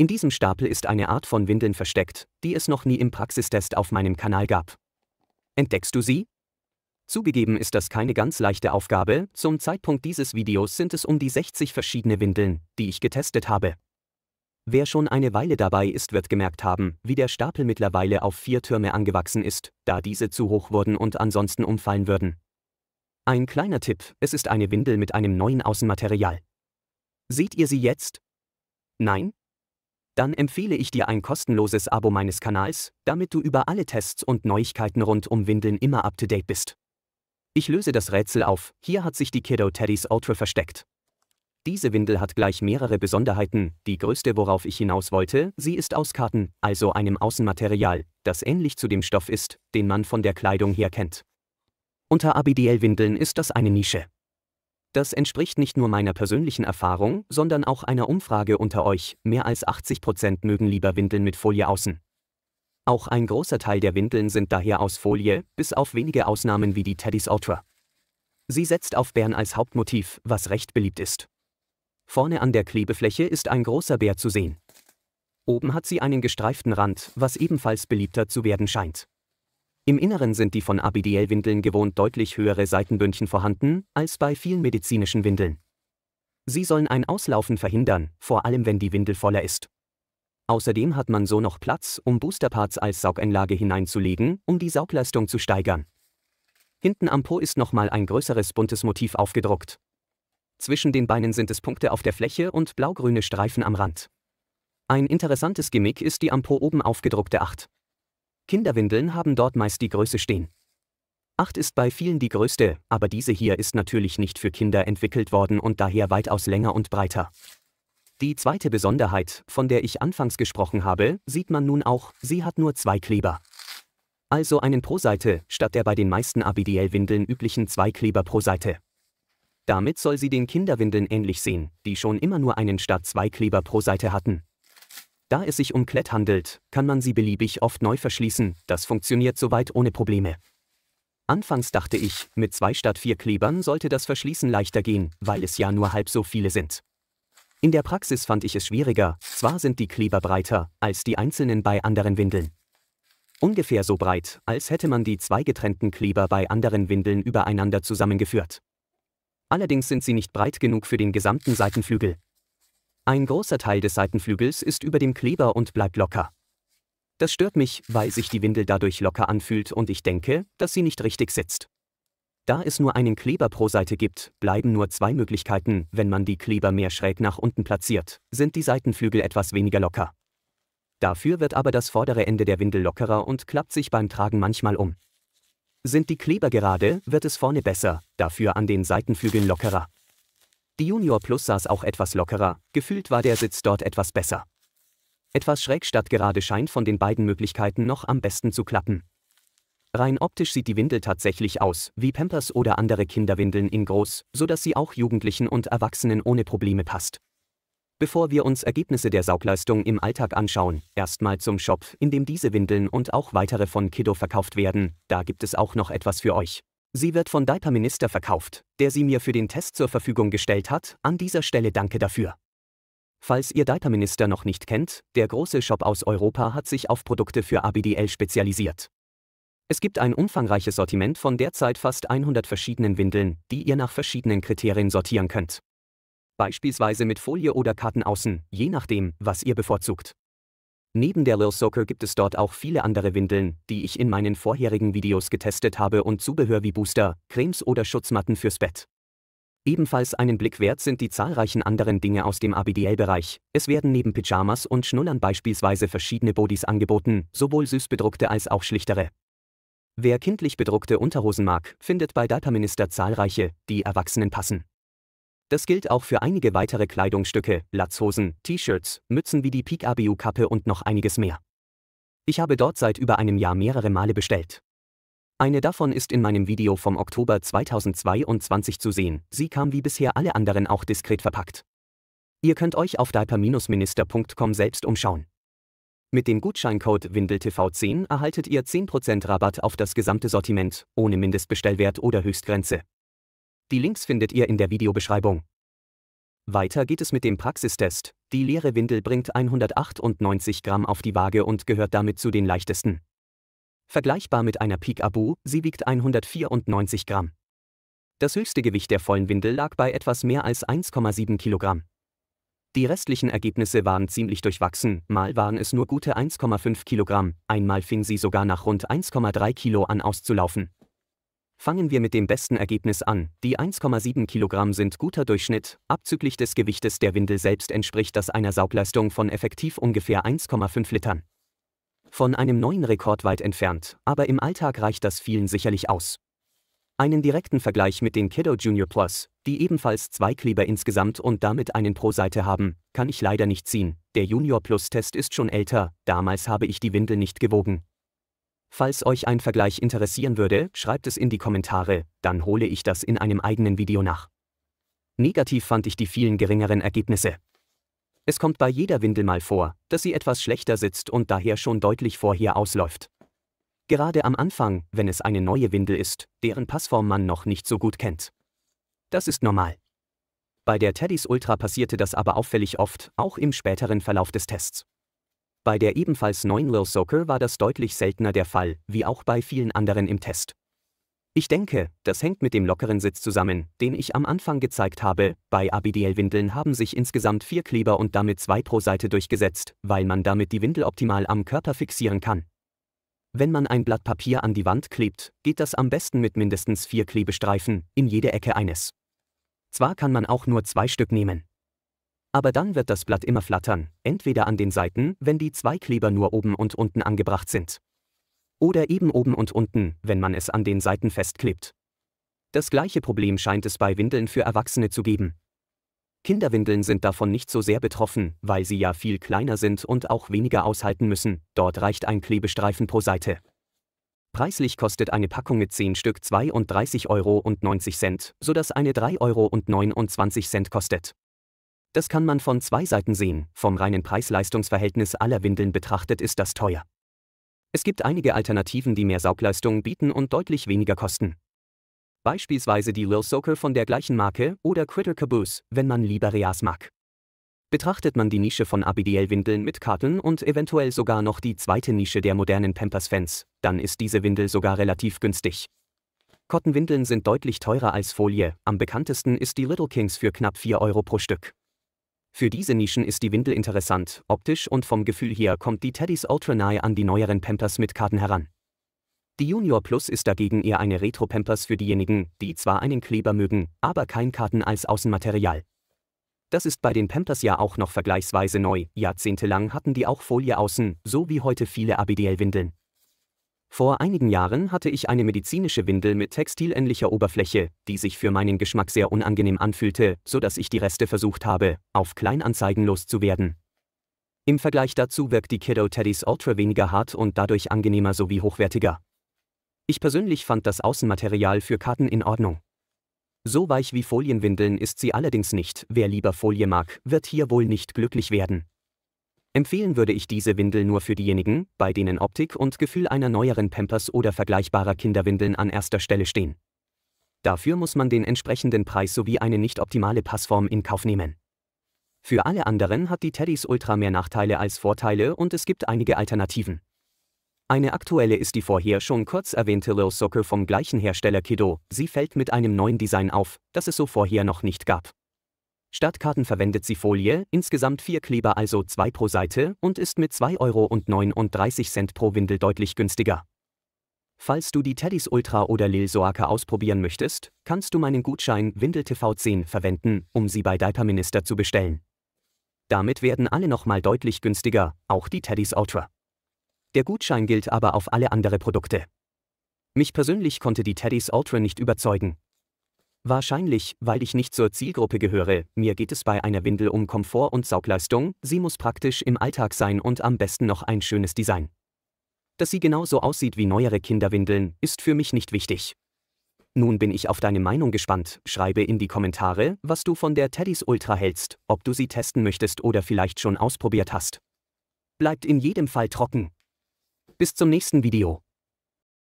In diesem Stapel ist eine Art von Windeln versteckt, die es noch nie im Praxistest auf meinem Kanal gab. Entdeckst du sie? Zugegeben ist das keine ganz leichte Aufgabe, zum Zeitpunkt dieses Videos sind es um die 60 verschiedene Windeln, die ich getestet habe. Wer schon eine Weile dabei ist, wird gemerkt haben, wie der Stapel mittlerweile auf vier Türme angewachsen ist, da diese zu hoch wurden und ansonsten umfallen würden. Ein kleiner Tipp, es ist eine Windel mit einem neuen Außenmaterial. Seht ihr sie jetzt? Nein? Dann empfehle ich dir ein kostenloses Abo meines Kanals, damit du über alle Tests und Neuigkeiten rund um Windeln immer up-to-date bist. Ich löse das Rätsel auf, hier hat sich die Kiddo Teddys Ultra versteckt. Diese Windel hat gleich mehrere Besonderheiten, die größte worauf ich hinaus wollte, sie ist aus Karten, also einem Außenmaterial, das ähnlich zu dem Stoff ist, den man von der Kleidung her kennt. Unter ABDL-Windeln ist das eine Nische. Das entspricht nicht nur meiner persönlichen Erfahrung, sondern auch einer Umfrage unter euch, mehr als 80% mögen lieber Windeln mit Folie außen. Auch ein großer Teil der Windeln sind daher aus Folie, bis auf wenige Ausnahmen wie die Teddy's Ultra. Sie setzt auf Bären als Hauptmotiv, was recht beliebt ist. Vorne an der Klebefläche ist ein großer Bär zu sehen. Oben hat sie einen gestreiften Rand, was ebenfalls beliebter zu werden scheint. Im Inneren sind die von ABDL-Windeln gewohnt deutlich höhere Seitenbündchen vorhanden als bei vielen medizinischen Windeln. Sie sollen ein Auslaufen verhindern, vor allem wenn die Windel voller ist. Außerdem hat man so noch Platz, um Boosterparts als Saugeinlage hineinzulegen, um die Saugleistung zu steigern. Hinten am Po ist nochmal ein größeres buntes Motiv aufgedruckt. Zwischen den Beinen sind es Punkte auf der Fläche und blaugrüne Streifen am Rand. Ein interessantes Gimmick ist die am Po oben aufgedruckte 8. Kinderwindeln haben dort meist die Größe stehen. 8 ist bei vielen die größte, aber diese hier ist natürlich nicht für Kinder entwickelt worden und daher weitaus länger und breiter. Die zweite Besonderheit, von der ich anfangs gesprochen habe, sieht man nun auch, sie hat nur zwei Kleber. Also einen pro Seite, statt der bei den meisten ABDL-Windeln üblichen zwei Kleber pro Seite. Damit soll sie den Kinderwindeln ähnlich sehen, die schon immer nur einen statt zwei Kleber pro Seite hatten. Da es sich um Klett handelt, kann man sie beliebig oft neu verschließen, das funktioniert soweit ohne Probleme. Anfangs dachte ich, mit zwei statt vier Klebern sollte das Verschließen leichter gehen, weil es ja nur halb so viele sind. In der Praxis fand ich es schwieriger, zwar sind die Kleber breiter als die einzelnen bei anderen Windeln. Ungefähr so breit, als hätte man die zwei getrennten Kleber bei anderen Windeln übereinander zusammengeführt. Allerdings sind sie nicht breit genug für den gesamten Seitenflügel. Ein großer Teil des Seitenflügels ist über dem Kleber und bleibt locker. Das stört mich, weil sich die Windel dadurch locker anfühlt und ich denke, dass sie nicht richtig sitzt. Da es nur einen Kleber pro Seite gibt, bleiben nur zwei Möglichkeiten, wenn man die Kleber mehr schräg nach unten platziert, sind die Seitenflügel etwas weniger locker. Dafür wird aber das vordere Ende der Windel lockerer und klappt sich beim Tragen manchmal um. Sind die Kleber gerade, wird es vorne besser, dafür an den Seitenflügeln lockerer. Die Junior Plus saß auch etwas lockerer, gefühlt war der Sitz dort etwas besser. Etwas schräg statt gerade scheint von den beiden Möglichkeiten noch am besten zu klappen. Rein optisch sieht die Windel tatsächlich aus, wie Pampers oder andere Kinderwindeln in groß, sodass sie auch Jugendlichen und Erwachsenen ohne Probleme passt. Bevor wir uns Ergebnisse der Saugleistung im Alltag anschauen, erstmal zum Shop, in dem diese Windeln und auch weitere von Kiddo verkauft werden, da gibt es auch noch etwas für euch. Sie wird von Diaper Minister verkauft, der sie mir für den Test zur Verfügung gestellt hat, an dieser Stelle danke dafür. Falls ihr Diaper Minister noch nicht kennt, der große Shop aus Europa hat sich auf Produkte für ABDL spezialisiert. Es gibt ein umfangreiches Sortiment von derzeit fast 100 verschiedenen Windeln, die ihr nach verschiedenen Kriterien sortieren könnt. Beispielsweise mit Folie oder Karten außen, je nachdem, was ihr bevorzugt. Neben der Lil Soaker gibt es dort auch viele andere Windeln, die ich in meinen vorherigen Videos getestet habe und Zubehör wie Booster, Cremes oder Schutzmatten fürs Bett. Ebenfalls einen Blick wert sind die zahlreichen anderen Dinge aus dem ABDL-Bereich. Es werden neben Pyjamas und Schnullern beispielsweise verschiedene Bodies angeboten, sowohl süß bedruckte als auch schlichtere. Wer kindlich bedruckte Unterhosen mag, findet bei Diaperminister zahlreiche, die Erwachsenen passen. Das gilt auch für einige weitere Kleidungsstücke, Latzhosen, T-Shirts, Mützen wie die Peak ABU Kappe und noch einiges mehr. Ich habe dort seit über einem Jahr mehrere Male bestellt. Eine davon ist in meinem Video vom Oktober 2022 zu sehen, sie kam wie bisher alle anderen auch diskret verpackt. Ihr könnt euch auf diaperminister.com selbst umschauen. Mit dem Gutscheincode WindelTV10 erhaltet ihr 10% Rabatt auf das gesamte Sortiment, ohne Mindestbestellwert oder Höchstgrenze. Die Links findet ihr in der Videobeschreibung. Weiter geht es mit dem Praxistest, Die leere Windel bringt 198 Gramm auf die Waage und gehört damit zu den leichtesten. Vergleichbar mit einer Peak Abu, sie wiegt 194 Gramm. Das höchste Gewicht der vollen Windel lag bei etwas mehr als 1,7 Kilogramm. Die restlichen Ergebnisse waren ziemlich durchwachsen, mal waren es nur gute 1,5 Kilogramm, einmal fing sie sogar nach rund 1,3 Kilo an auszulaufen. Fangen wir mit dem besten Ergebnis an, die 1,7 Kilogramm sind guter Durchschnitt, abzüglich des Gewichtes der Windel selbst entspricht das einer Saugleistung von effektiv ungefähr 1,5 Litern. Von einem neuen Rekord weit entfernt, aber im Alltag reicht das vielen sicherlich aus. Einen direkten Vergleich mit den Kiddo Junior Plus, die ebenfalls zwei Kleber insgesamt und damit einen pro Seite haben, kann ich leider nicht ziehen. Der Junior Plus Test ist schon älter, damals habe ich die Windel nicht gewogen. Falls euch ein Vergleich interessieren würde, schreibt es in die Kommentare, dann hole ich das in einem eigenen Video nach. Negativ fand ich die vielen geringeren Ergebnisse. Es kommt bei jeder Windel mal vor, dass sie etwas schlechter sitzt und daher schon deutlich vorher ausläuft. Gerade am Anfang, wenn es eine neue Windel ist, deren Passform man noch nicht so gut kennt. Das ist normal. Bei der Teddys Ultra passierte das aber auffällig oft, auch im späteren Verlauf des Tests. Bei der ebenfalls neuen Lil Soaker war das deutlich seltener der Fall, wie auch bei vielen anderen im Test. Ich denke, das hängt mit dem lockeren Sitz zusammen, den ich am Anfang gezeigt habe. Bei ABDL-Windeln haben sich insgesamt vier Kleber und damit zwei pro Seite durchgesetzt, weil man damit die Windel optimal am Körper fixieren kann. Wenn man ein Blatt Papier an die Wand klebt, geht das am besten mit mindestens vier Klebestreifen, in jede Ecke eines. Zwar kann man auch nur zwei Stück nehmen. Aber dann wird das Blatt immer flattern, entweder an den Seiten, wenn die zwei Kleber nur oben und unten angebracht sind. Oder eben oben und unten, wenn man es an den Seiten festklebt. Das gleiche Problem scheint es bei Windeln für Erwachsene zu geben. Kinderwindeln sind davon nicht so sehr betroffen, weil sie ja viel kleiner sind und auch weniger aushalten müssen, dort reicht ein Klebestreifen pro Seite. Preislich kostet eine Packung mit 10 Stück 32,90 Euro, sodass eine 3,29 Euro kostet. Das kann man von zwei Seiten sehen, vom reinen Preis-Leistungs-Verhältnis aller Windeln betrachtet ist das teuer. Es gibt einige Alternativen, die mehr Saugleistung bieten und deutlich weniger kosten beispielsweise die Lil Soaker von der gleichen Marke oder Critter Caboose, wenn man lieber Reas mag. Betrachtet man die Nische von ABDL-Windeln mit Karten und eventuell sogar noch die zweite Nische der modernen Pampers-Fans, dann ist diese Windel sogar relativ günstig. Cotton-Windeln sind deutlich teurer als Folie, am bekanntesten ist die Little Kings für knapp 4 Euro pro Stück. Für diese Nischen ist die Windel interessant, optisch und vom Gefühl her kommt die Teddys Ultra nahe an die neueren Pampers mit Karten heran. Die Junior Plus ist dagegen eher eine Retro-Pampers für diejenigen, die zwar einen Kleber mögen, aber kein Karten als Außenmaterial. Das ist bei den Pampers ja auch noch vergleichsweise neu, jahrzehntelang hatten die auch Folie außen, so wie heute viele ABDL-Windeln. Vor einigen Jahren hatte ich eine medizinische Windel mit textilähnlicher Oberfläche, die sich für meinen Geschmack sehr unangenehm anfühlte, so dass ich die Reste versucht habe, auf Kleinanzeigen loszuwerden. Im Vergleich dazu wirkt die Kiddo Teddys Ultra weniger hart und dadurch angenehmer sowie hochwertiger. Ich persönlich fand das Außenmaterial für Karten in Ordnung. So weich wie Folienwindeln ist sie allerdings nicht, wer lieber Folie mag, wird hier wohl nicht glücklich werden. Empfehlen würde ich diese Windel nur für diejenigen, bei denen Optik und Gefühl einer neueren Pampers oder vergleichbarer Kinderwindeln an erster Stelle stehen. Dafür muss man den entsprechenden Preis sowie eine nicht optimale Passform in Kauf nehmen. Für alle anderen hat die Teddys Ultra mehr Nachteile als Vorteile und es gibt einige Alternativen. Eine aktuelle ist die vorher schon kurz erwähnte Lil Soccer vom gleichen Hersteller Kiddo. Sie fällt mit einem neuen Design auf, das es so vorher noch nicht gab. Statt Karten verwendet sie Folie, insgesamt vier Kleber also zwei pro Seite und ist mit 2,39 Euro pro Windel deutlich günstiger. Falls du die Teddys Ultra oder Lil Soaka ausprobieren möchtest, kannst du meinen Gutschein WindelTV10 verwenden, um sie bei Diaper Minister zu bestellen. Damit werden alle nochmal deutlich günstiger, auch die Teddys Ultra. Der Gutschein gilt aber auf alle andere Produkte. Mich persönlich konnte die Teddys Ultra nicht überzeugen. Wahrscheinlich, weil ich nicht zur Zielgruppe gehöre, mir geht es bei einer Windel um Komfort und Saugleistung, sie muss praktisch im Alltag sein und am besten noch ein schönes Design. Dass sie genauso aussieht wie neuere Kinderwindeln, ist für mich nicht wichtig. Nun bin ich auf deine Meinung gespannt, schreibe in die Kommentare, was du von der Teddys Ultra hältst, ob du sie testen möchtest oder vielleicht schon ausprobiert hast. Bleibt in jedem Fall trocken. Bis zum nächsten Video.